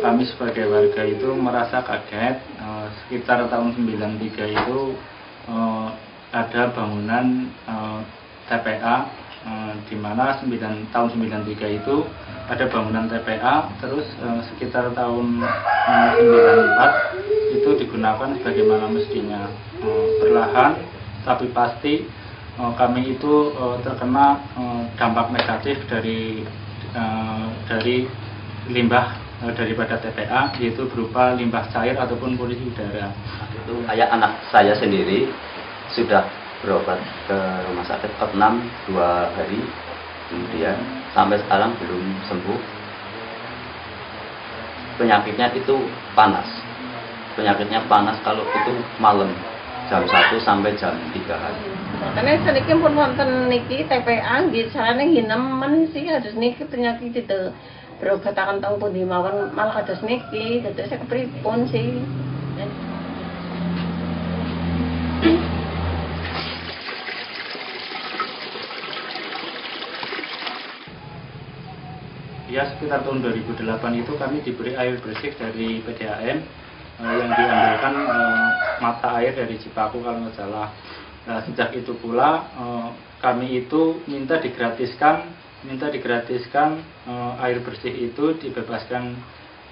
kami sebagai warga itu merasa kaget eh, sekitar tahun 93 itu eh, ada bangunan eh, TPA eh, di mana 9, tahun 93 itu ada bangunan TPA terus eh, sekitar tahun eh, 94 itu digunakan sebagaimana mestinya Eh, perlahan tapi pasti eh, kami itu eh, terkena eh, dampak negatif dari eh, dari limbah eh, daripada TPA yaitu berupa limbah cair ataupun polusi udara. itu ayah anak saya sendiri sudah berobat ke rumah sakit ke 6 dua hari kemudian. Sampai sekarang belum sembuh. Penyakitnya itu panas. Penyakitnya panas kalau itu malam jam 1 sampai jam 3 hari. Karena saniki pun wonten niki TPA nggih sarane hinemen sih kados niki penyakit itu berobatakan teng pundi mawon malah kados niki dados kepripun sih. Ya sekitar tahun 2008 itu kami diberi air bersih dari PDAM eh, yang diambilkan eh, mata air dari Cipaku kalau nggak salah. Nah, sejak itu pula eh, kami itu minta digratiskan, minta digratiskan eh, air bersih itu dibebaskan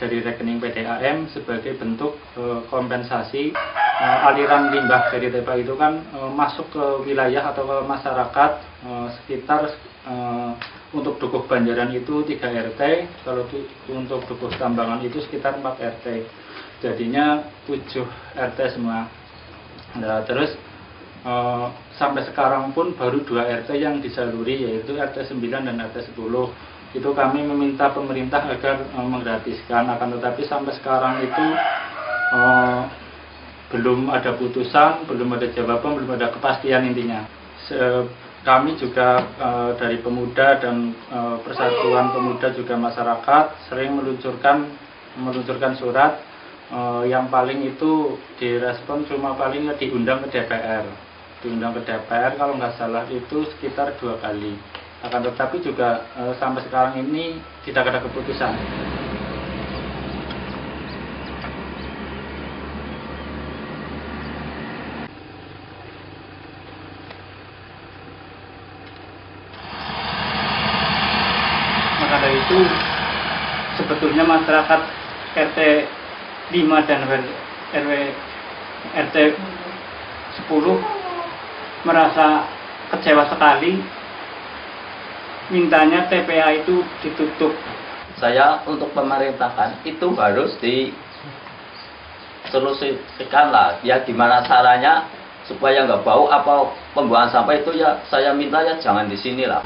dari rekening PDAM sebagai bentuk eh, kompensasi eh, aliran limbah dari TPA itu kan eh, masuk ke wilayah atau ke masyarakat eh, sekitar eh, untuk Dukuh Banjaran itu 3 RT, kalau tu- untuk Dukuh Tambangan itu sekitar 4 RT. Jadinya 7 RT semua. Nah, terus eh, sampai sekarang pun baru 2 RT yang disaluri yaitu RT 9 dan RT 10. Itu kami meminta pemerintah agar eh, menggratiskan akan tetapi sampai sekarang itu eh, belum ada putusan, belum ada jawaban, belum ada kepastian intinya. Se- kami juga eh, dari pemuda dan eh, persatuan pemuda juga masyarakat sering meluncurkan meluncurkan surat eh, yang paling itu direspon cuma paling diundang ke DPR diundang ke DPR kalau nggak salah itu sekitar dua kali. Akan tetapi juga eh, sampai sekarang ini tidak ada keputusan. Maka dari itu sebetulnya masyarakat RT 5 dan RW RT 10 merasa kecewa sekali. Mintanya TPA itu ditutup. Saya untuk pemerintahan itu harus disolusikan lah. Ya gimana caranya supaya nggak bau apa pembuangan sampah itu ya saya minta ya jangan di sini lah